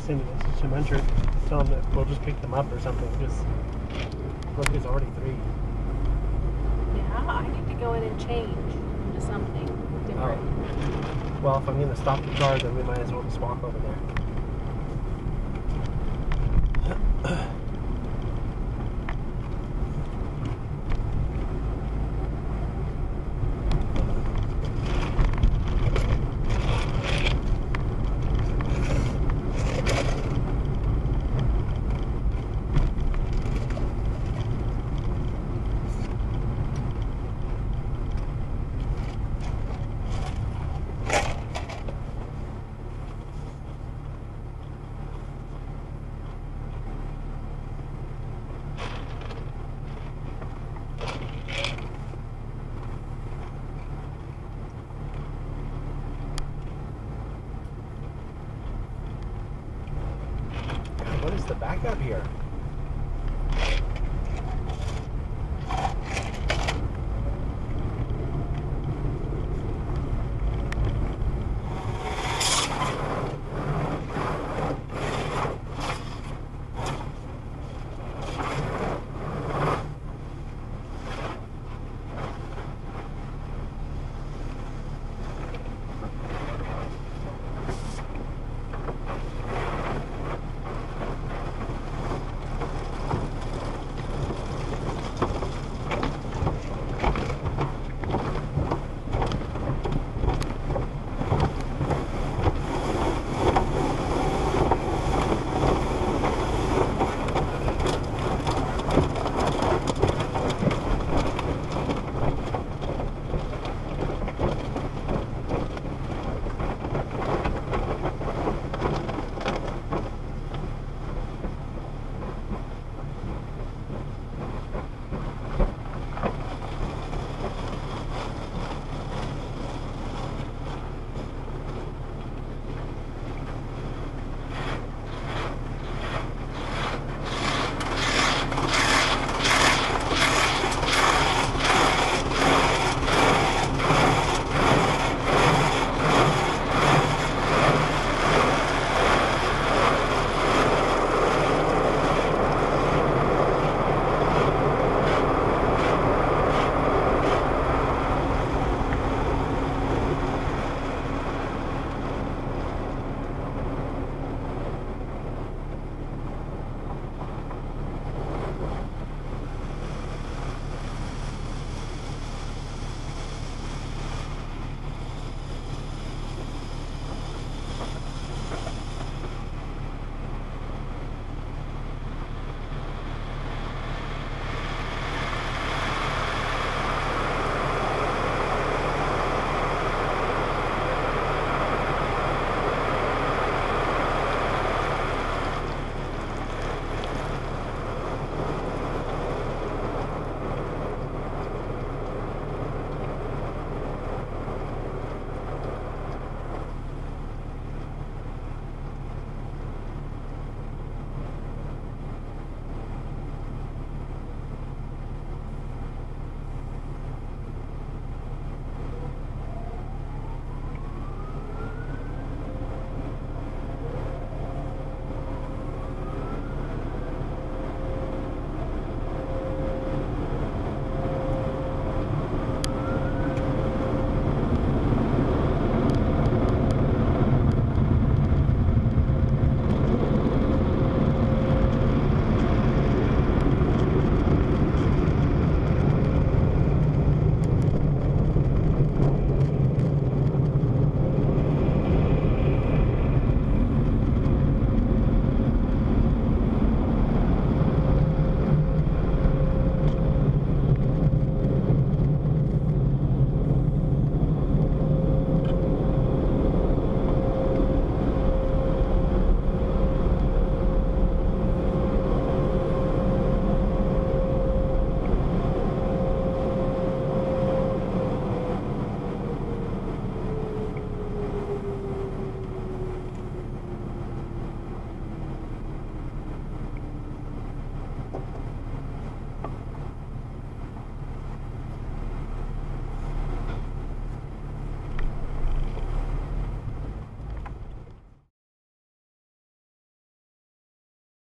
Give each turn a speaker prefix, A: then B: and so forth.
A: Jason and Cementric, tell them that we'll just pick them up or something. Because look, there's already three.
B: Yeah, I need to go in and change into something oh. different.
A: Oh. Well, if I'm gonna stop the car, then we might as well just walk over there. back up here.